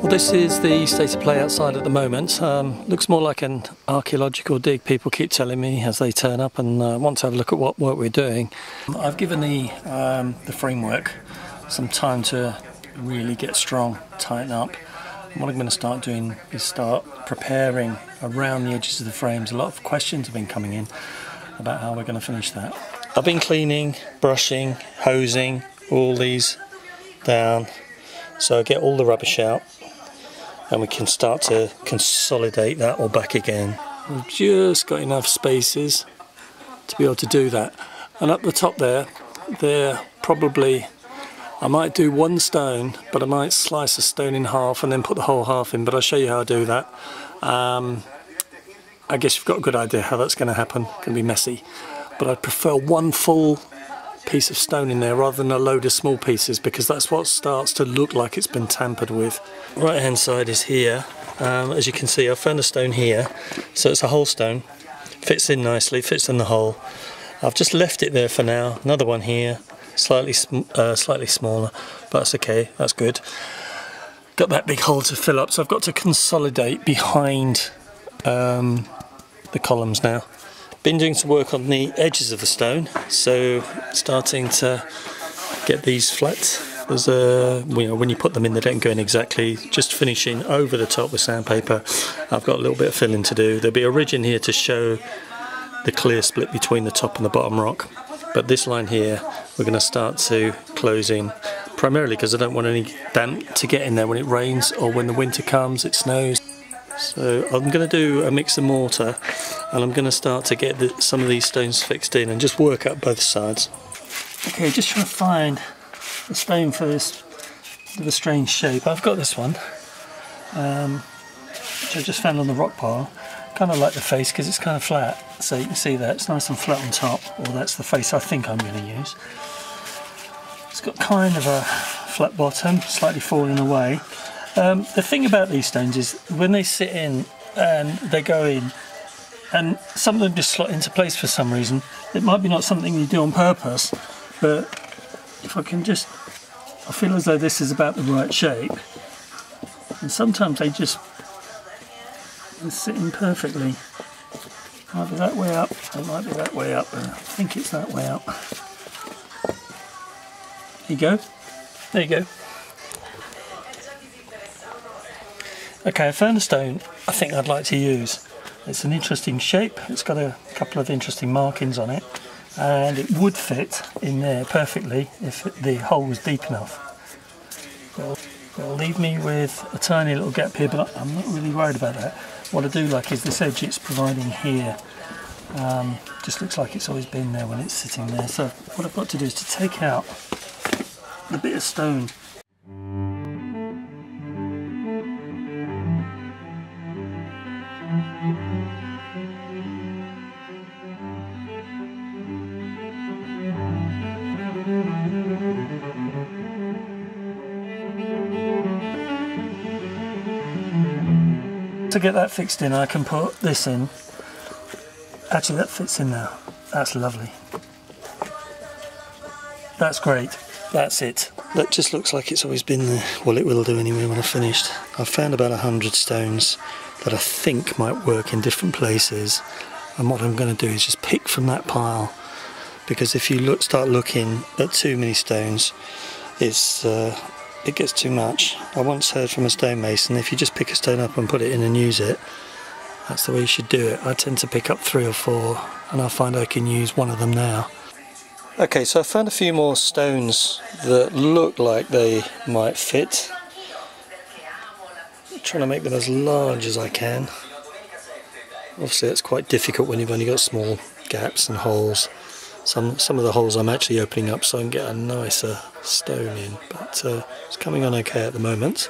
Well, this is the state of play outside at the moment. Um, looks more like an archaeological dig. People keep telling me as they turn up and uh, want to have a look at what work we're doing. I've given the um, the framework some time to really get strong, tighten up. What I'm going to start doing is start preparing around the edges of the frames. A lot of questions have been coming in about how we're going to finish that. I've been cleaning, brushing, hosing all these down so I get all the rubbish out and we can start to consolidate that all back again. We've just got enough spaces to be able to do that. And up the top there, there probably, I might do one stone, but I might slice a stone in half and then put the whole half in, but I'll show you how I do that. Um, I guess you've got a good idea how that's going to happen. It's going to be messy. But I prefer one full piece of stone in there rather than a load of small pieces because that's what starts to look like it's been tampered with. Right hand side is here. Um, as you can see I've found a stone here so it's a whole stone. Fits in nicely, fits in the hole. I've just left it there for now. Another one here, slightly uh, slightly smaller but that's okay, that's good. Got that big hole to fill up so I've got to consolidate behind um, the columns now. Been doing some work on the edges of the stone, so starting to get these flat. There's a, you know, when you put them in, they don't go in exactly. Just finishing over the top with sandpaper. I've got a little bit of filling to do. There'll be a ridge in here to show the clear split between the top and the bottom rock. But this line here, we're going to start to close in, primarily because I don't want any damp to get in there when it rains or when the winter comes, it snows. So I'm going to do a mix of mortar and I'm going to start to get the, some of these stones fixed in and just work up both sides. Okay, just trying to find a stone for this bit of a strange shape. I've got this one, um, which I just found on the rock pile. Kind of like the face because it's kind of flat, so you can see that it's nice and flat on top. Or that's the face I think I'm going to use. It's got kind of a flat bottom, slightly falling away, um, the thing about these stones is when they sit in and they go in, and some of them just slot into place for some reason. It might be not something you do on purpose, but if I can just, I feel as though this is about the right shape. And sometimes they just sit sitting perfectly. Might be that way up, it might be that way up. I think it's that way up. There you go. There you go. Okay, a stone I think I'd like to use. It's an interesting shape, it's got a couple of interesting markings on it, and it would fit in there perfectly if the hole was deep enough. It'll, it'll leave me with a tiny little gap here, but I'm not really worried about that. What I do like is this edge it's providing here. Um, just looks like it's always been there when it's sitting there. So what I've got to do is to take out the bit of stone Get that fixed in I can put this in. Actually that fits in now. That's lovely. That's great. That's it. That just looks like it's always been there. Well it will do anyway when I've finished. I've found about a hundred stones that I think might work in different places and what I'm going to do is just pick from that pile because if you look, start looking at too many stones it's uh, it gets too much. I once heard from a stonemason if you just pick a stone up and put it in and use it, that's the way you should do it. I tend to pick up three or four and I find I can use one of them now. Okay, so I found a few more stones that look like they might fit. I'm trying to make them as large as I can. Obviously it's quite difficult when you've only got small gaps and holes. Some, some of the holes I'm actually opening up so I can get a nicer stone in, but uh, it's coming on okay at the moment.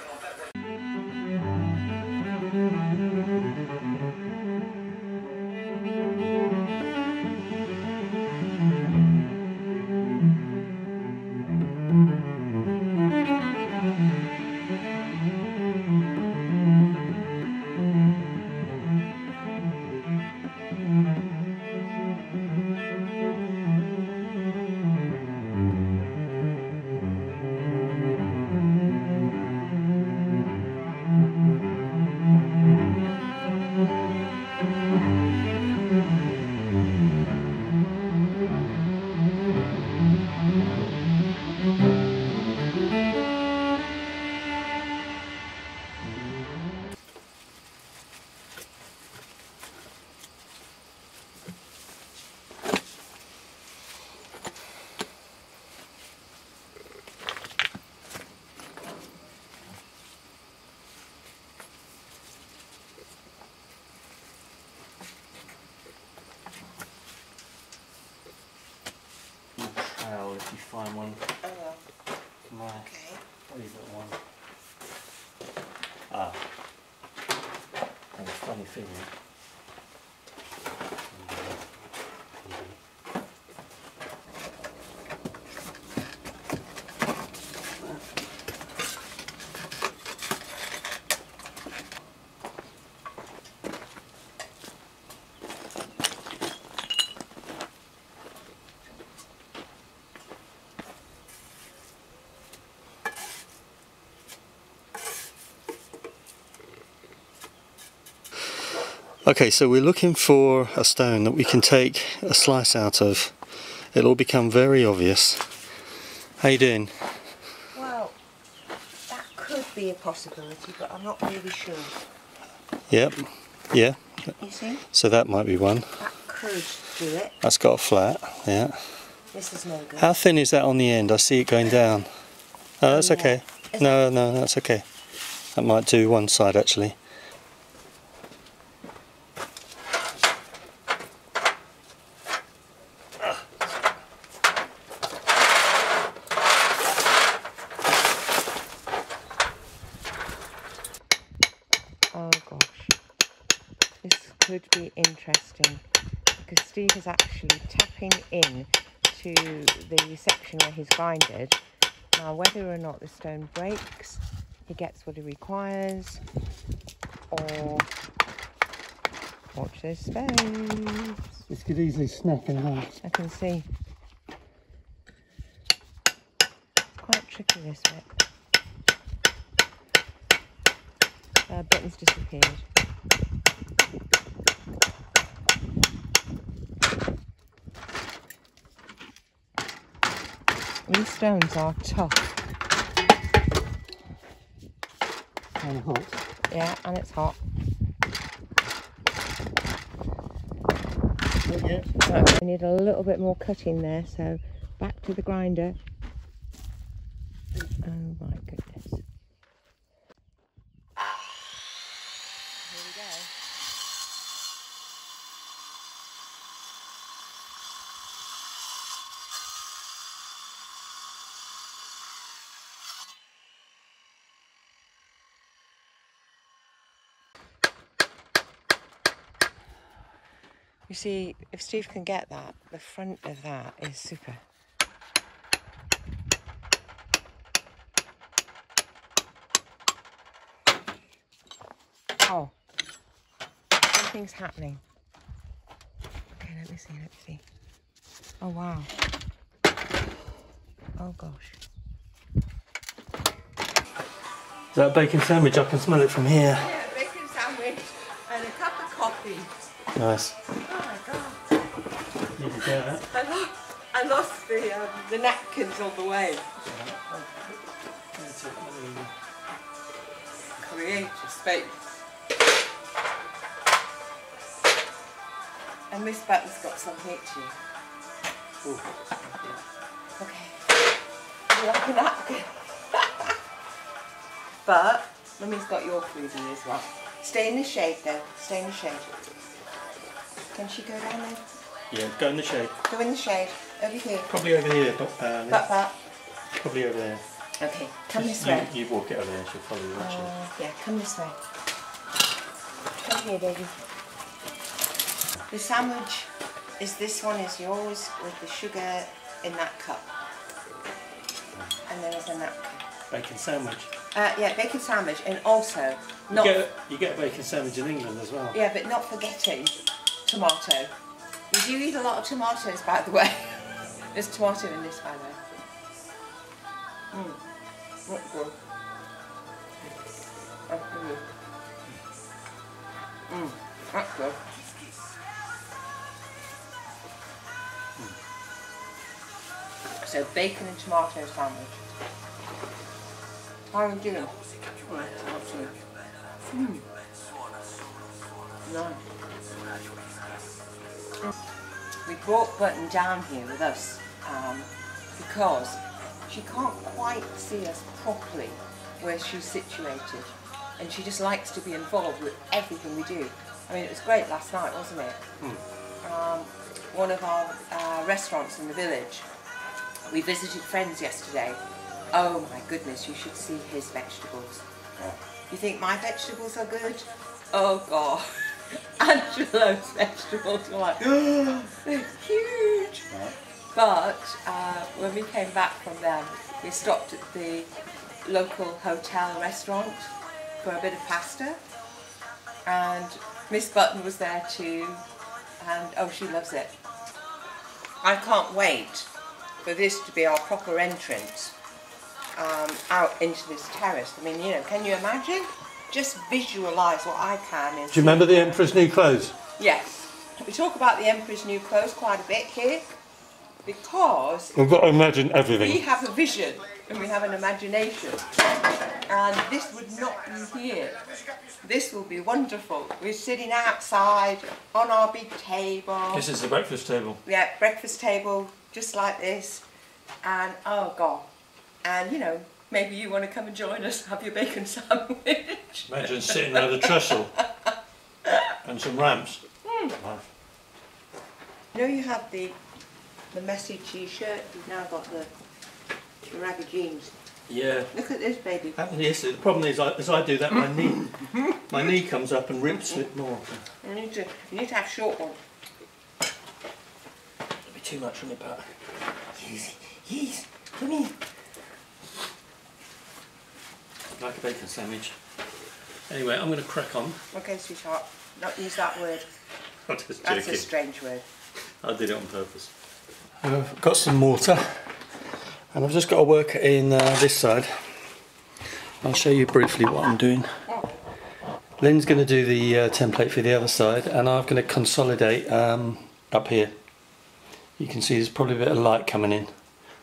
Find one Oh well. my Okay. favourite one. Ah. And a funny thing. Okay, so we're looking for a stone that we can take a slice out of. It'll all become very obvious. How you doing? Well, that could be a possibility, but I'm not really sure. Yep. Yeah. You see? So that might be one. That could do it. That's got a flat. Yeah. This is no good. How thin is that on the end? I see it going down. Oh, that's okay. No, no, that's okay. That might do one side actually. Oh gosh. This could be interesting because Steve is actually tapping in to the he's grinded. Now whether or not the stone breaks, he gets what he requires, or watch this space. This could easily snap in half. I can see. It's quite tricky this bit. Uh, button's disappeared. These stones are tough, And hot. yeah, and it's hot. Right, we need a little bit more cutting there, so back to the grinder. Oh my goodness. Here we go. You see, if Steve can get that, the front of that is super. Oh, something's happening. Okay, let me see, let me see. Oh, wow. Oh, gosh. Is that a bacon sandwich? I can smell it from here. Yeah, bacon sandwich and a cup of coffee. Nice. Ah. I lost, I lost the, um, the napkins on the way. Create space. And Miss Button's got something to you. Okay. Like a napkin? but Mummy's got your freebie as well. Stay in the shade though. Stay in the shade. Can she go down there? Yeah, go in the shade. Go in the shade. Over here. Probably over here, but uh, But probably over there. Okay. Come this you, way. you walk it over there, she'll follow you, won't? Uh, yeah, come this way. Come here, baby. The sandwich is this one is yours with the sugar in that cup. And there is a napkin. Bacon sandwich. Uh, yeah, bacon sandwich, and also You not get, a, you get a bacon sandwich in England as well. yeah, but not forgetting tomato. We do eat a lot of tomatoes, by the way. There's tomato in this, by the way. Mm. That's good. That's good. Mm. That's good. So bacon and tomato sandwich. How are you doing? Right, absolutely. Mm. Nice. We brought Button down here with us um, because she can't quite see us properly where she's situated and she just likes to be involved with everything we do. I mean, it was great last night, wasn't it? Um, one of our uh, restaurants in the village We visited friends yesterday. Oh my goodness, you should see his vegetables. You think my vegetables are good? Oh god. Angelo's vegetables were like, they're huge. But uh, when we came back from them, we stopped at the local hotel restaurant for a bit of pasta. And Miss Button was there too. And oh, she loves it. I can't wait for this to be our proper entrance um, out into this terrace. I mean, you know, can you imagine? Just visualise what I can. Do you remember the Emperor's New Clothes? Yes. We talk about the Emperor's New Clothes quite a bit here because We've got to imagine everything. we have a vision and we have an imagination. And this would not be here. This will be wonderful. We're sitting outside on our big table. This is the breakfast table. Yeah, breakfast table just like this. And oh god. And you know, maybe you want to come and join us, have your bacon sandwich. Imagine sitting around a trestle and some ramps. Hmm. You know you have the the messy t-shirt, you've now got the, the ragged jeans. Yeah. Look at this baby. Happened yesterday. The problem is, I, as I do that, my knee, my knee comes up and rips it more. You need to you need to have short ones. It'll be too much on the back. Yes, yes, come here. Like a bacon sandwich. Anyway, I'm going to crack on. Okay, sweetheart. Not use that word. I'm just That's a strange word. I did it on purpose. I've got some mortar and I've just got to work in uh, this side. I'll show you briefly what I'm doing. Lynn's going to do the uh, template for the other side and I'm going to consolidate um, up here. You can see there's probably a bit of light coming in.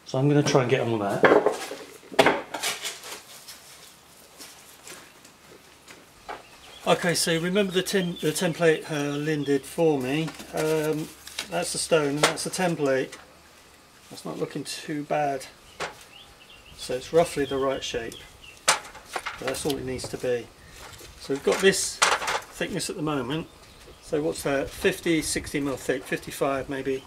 So I'm going to try and get on with that. Okay, so remember the, tem the template uh, Lynn did for me. Um, that's the stone and that's the template. That's not looking too bad. So it's roughly the right shape. That's all it needs to be. So we've got this thickness at the moment. So what's that? 50, 60 mil thick, 55 maybe.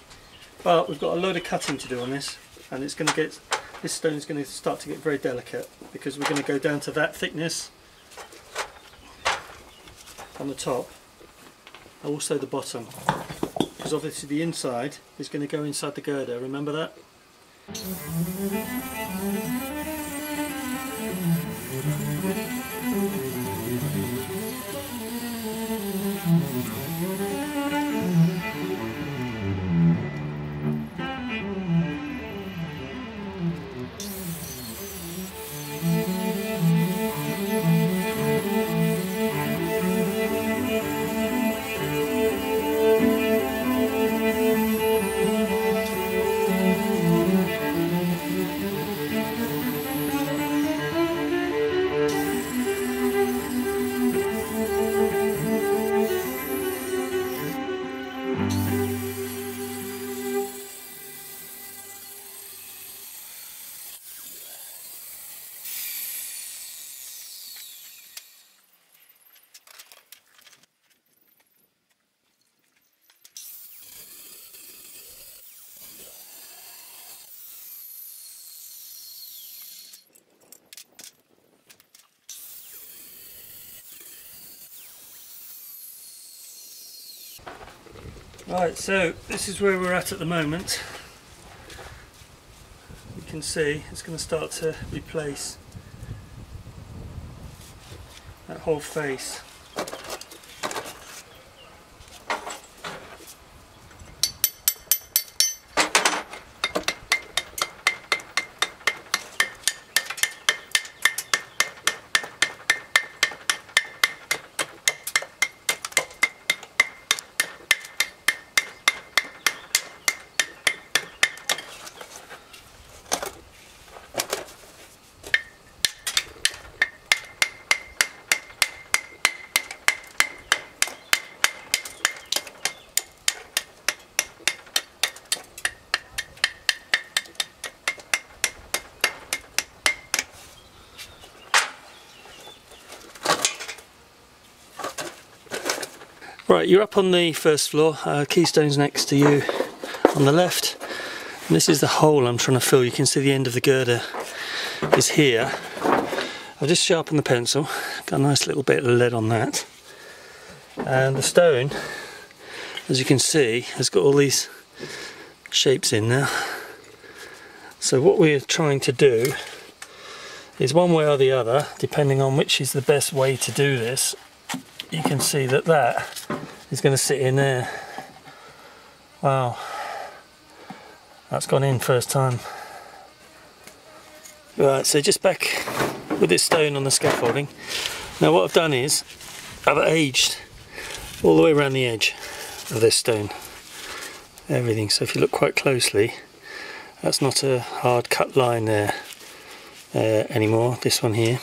But we've got a load of cutting to do on this and it's going to get, this stone is going to start to get very delicate because we're going to go down to that thickness on the top, and also the bottom because obviously the inside is going to go inside the girder, remember that? Right, so this is where we're at at the moment. You can see it's going to start to replace that whole face. Right, you're up on the first floor. Uh, Keystone's next to you on the left. And this is the hole I'm trying to fill. You can see the end of the girder is here. I've just sharpened the pencil, got a nice little bit of lead on that. And the stone, as you can see, has got all these shapes in there. So what we're trying to do is one way or the other, depending on which is the best way to do this, you can see that that is going to sit in there. Wow, that's gone in first time. Right, so just back with this stone on the scaffolding. Now what I've done is, I've aged all the way around the edge of this stone. Everything, so if you look quite closely, that's not a hard cut line there uh, anymore, this one here.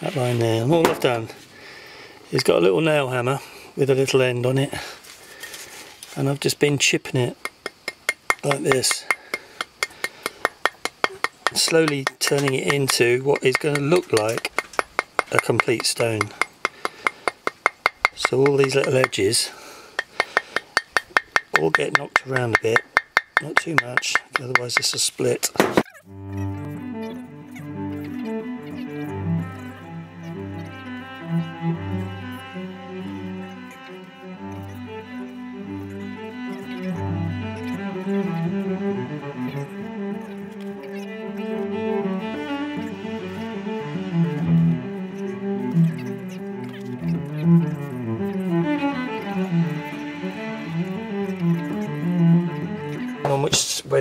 That line there, and all I've done is got a little nail hammer with a little end on it. And I've just been chipping it like this. Slowly turning it into what is going to look like a complete stone. So all these little edges all get knocked around a bit not too much otherwise this will split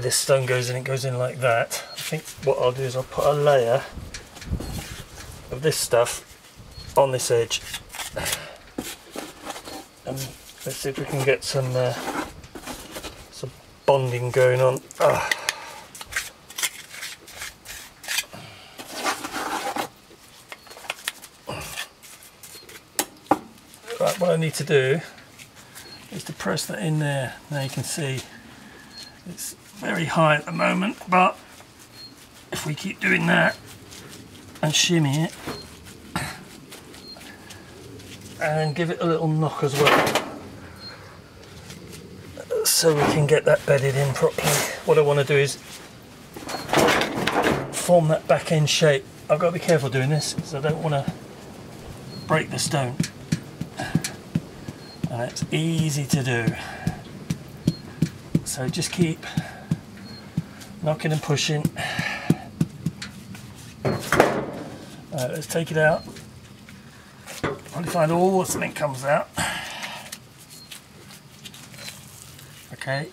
this stone goes in it goes in like that. I think what I'll do is I'll put a layer of this stuff on this edge. And let's see if we can get some uh, some bonding going on. Ah. Right, what I need to do is to press that in there. Now you can see it's very high at the moment, but if we keep doing that and shimmy it and give it a little knock as well so we can get that bedded in properly. What I want to do is form that back end shape. I've got to be careful doing this because I don't want to break the stone. And it's easy to do. So just keep knocking and pushing. Let's take it out. Probably find all the cement comes out. Okay.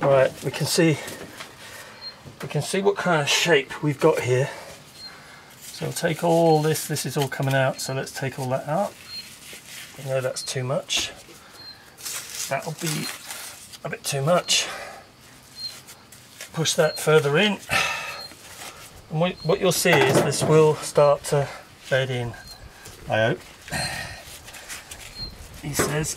Right, we can see we can see what kind of shape we've got here. So we'll take all this, this is all coming out, so let's take all that out. You know that's too much that'll be a bit too much. Push that further in. And what you'll see is this will start to bed in, I hope. He says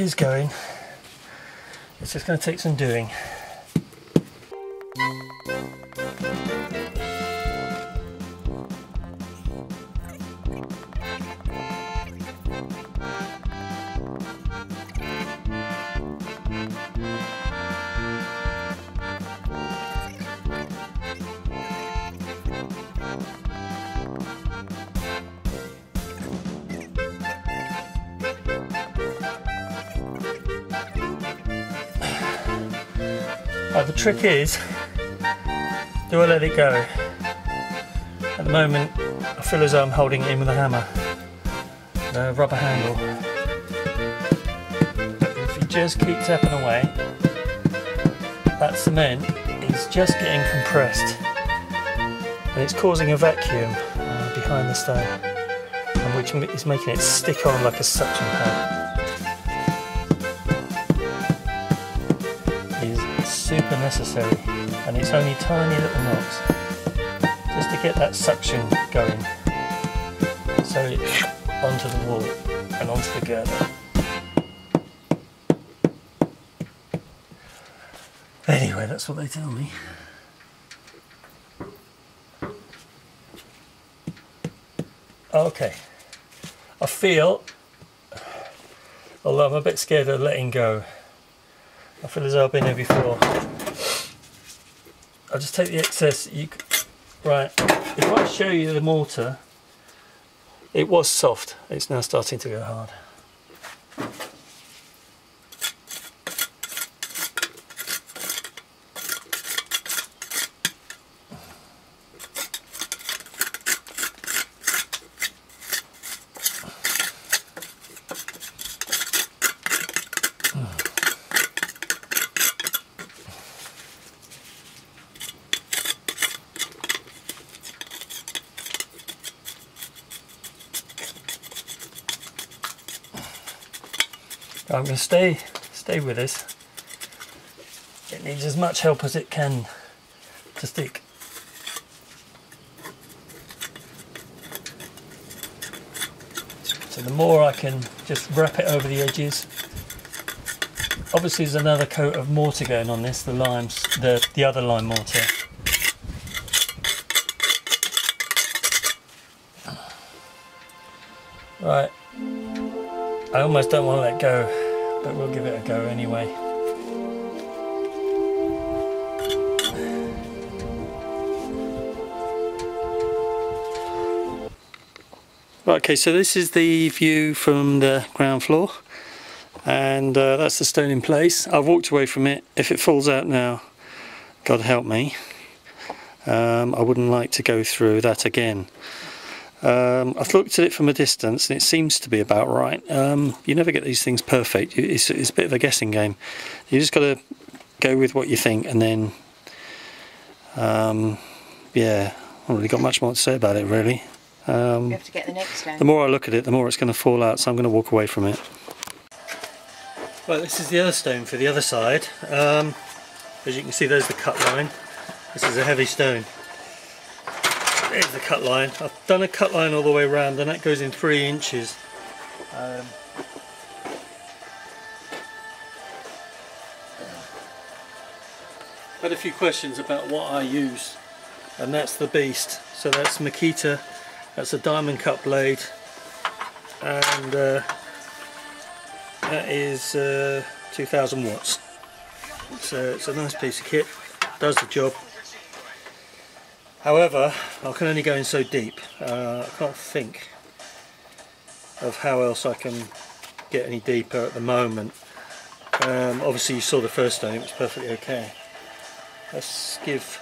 it is going. It's just going to take some doing. Trick is, do I let it go? At the moment, I feel as though I'm holding it in with a hammer, the rubber handle. If you just keep tapping away, that cement is just getting compressed and it's causing a vacuum uh, behind the stone, which is making it stick on like a suction pad. Deeper necessary and it's only tiny little knots just to get that suction going so it's onto the wall and onto the girder. Anyway, that's what they tell me. Okay, I feel, although I'm a bit scared of letting go, I feel as though I've been here before. I'll just take the excess. You right? If I show you the mortar, it was soft. It's now starting to go hard. I'm going to stay stay with this. It needs as much help as it can to stick. So the more I can just wrap it over the edges. Obviously there's another coat of mortar going on this, the limes, the, the other lime mortar. Right, I almost don't want to let go, but we'll give it a go anyway. Okay, so this is the view from the ground floor and uh, that's the stone in place. I've walked away from it. If it falls out now, God help me, um, I wouldn't like to go through that again. Um, I've looked at it from a distance and it seems to be about right. Um, you never get these things perfect. It's, it's, a bit of a guessing game. You just got to go with what you think and then, um, yeah, I haven't really got much more to say about it really. Um, you have to get the next stone. The more I look at it, the more it's going to fall out, so I'm going to walk away from it. Well, this is the other stone for the other side. Um, as you can see, there's the cut line. This is a heavy stone. There's the cut line. I've done a cut line all the way around and that goes in three inches. Um, had a few questions about what I use and that's the beast. So that's Makita, that's a diamond cut blade and uh, that is uh, 2000 watts. So it's a nice piece of kit, does the job. However, I can only go in so deep. Uh, I can't think of how else I can get any deeper at the moment. Um, obviously you saw the first stone, it was perfectly okay. Let's give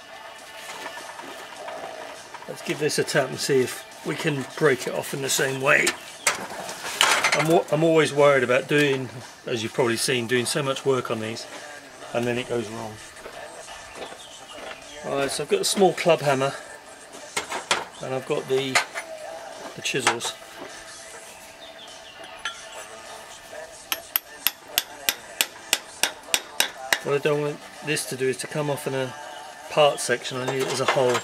let's give this a tap and see if we can break it off in the same way. I'm, I'm always worried about doing, as you've probably seen, doing so much work on these and then it goes wrong. Alright, so I've got a small club hammer and I've got the, the chisels. What I don't want this to do is to come off in a part section, I need it as a whole.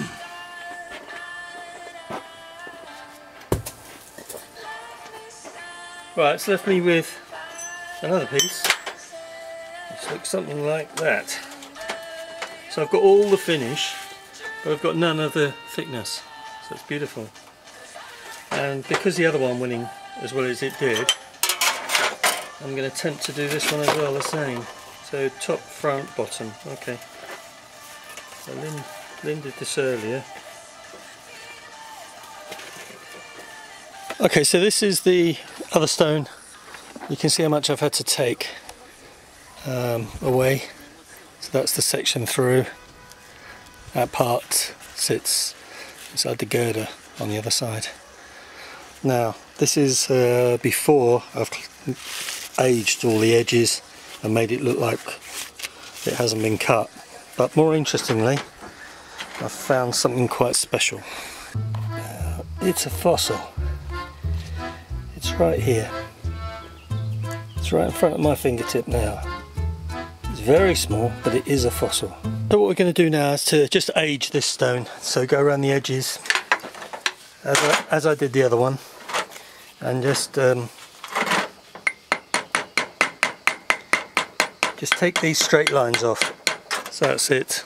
right, it's left me with another piece, which looks something like that. So I've got all the finish, but I've got none of the thickness, so it's beautiful. And because the other one winning as well as it did, I'm going to attempt to do this one as well, the same. So top, front, bottom, okay. So then Lynn did this earlier. Okay, so this is the other stone. You can see how much I've had to take um, away. So that's the section through. That part sits inside the girder on the other side. Now, this is uh, before I've aged all the edges and made it look like it hasn't been cut. But more interestingly, I've found something quite special. Uh, it's a fossil. It's right here. It's right in front of my fingertip now. It's very small, but it is a fossil. So what we're going to do now is to just age this stone. So go around the edges, as I, as I did the other one, and just um, just take these straight lines off. So that's it.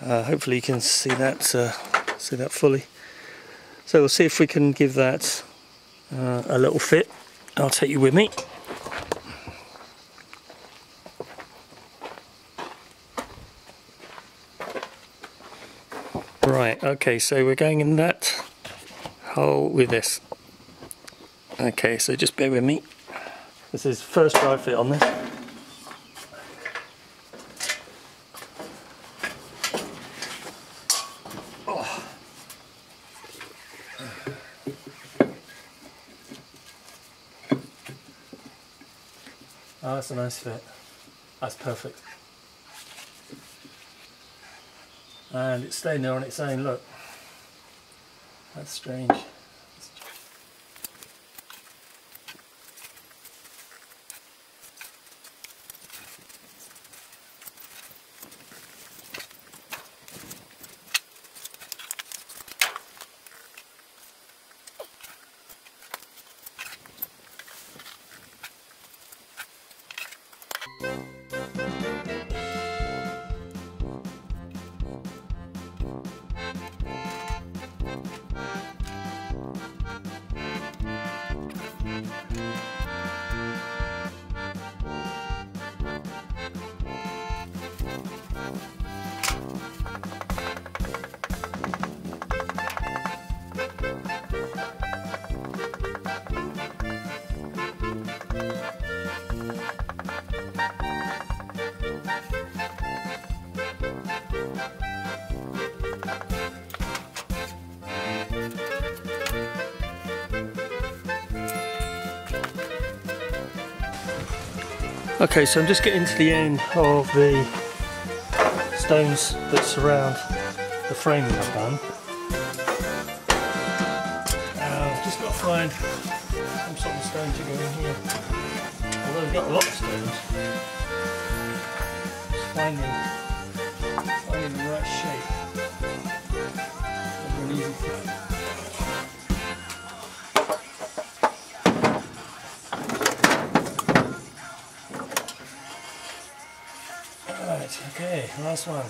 Uh, hopefully you can see that uh, see that fully. So we'll see if we can give that uh, a little fit. I'll take you with me. Right, okay, so we're going in that hole with this. Okay, so just bear with me. This is first dry fit on this. Oh, that's a nice fit. That's perfect. And it's staying there on its own, look. That's strange. Okay, so I'm just getting to the end of the stones that surround the framing I've done. Uh, I've just got to find some sort of stone to go in here. Although we've got a lot of stones. Just finding, okay, last one.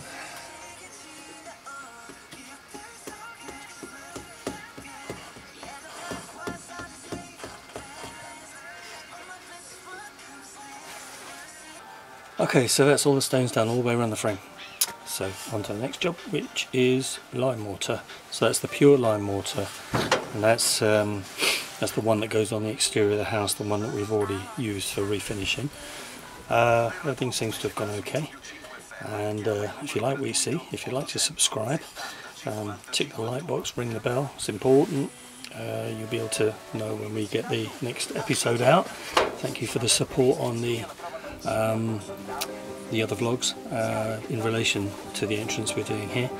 Okay, so that's all the stones done all the way around the frame. So on to the next job, which is lime mortar. So that's the pure lime mortar, and that's um, that's the one that goes on the exterior of the house, the one that we've already used for refinishing. Uh, everything seems to have gone okay. And uh, if you like what you see, if you'd like to subscribe, um, tick the like box, ring the bell. It's important. Uh, you'll be able to know when we get the next episode out. Thank you for the support on the um, the other vlogs uh, in relation to the entrance we're doing here.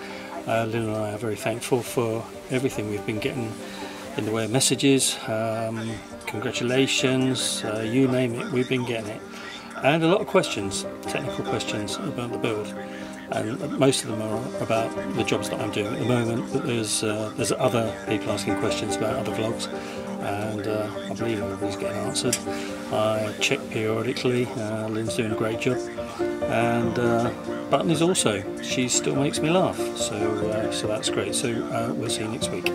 Uh, Lynn and I are very thankful for everything we've been getting in the way of messages, um, congratulations, uh, you name it, we've been getting it. And a lot of questions, technical questions about the build. And most of them are about the jobs that I'm doing at the moment, but there's, uh, there's other people asking questions about other vlogs. and uh, I believe everybody's getting answered. I check periodically. Uh, Lynn's doing a great job, and uh, Button is also. She still makes me laugh, so uh, so that's great. So uh, we'll see you next week.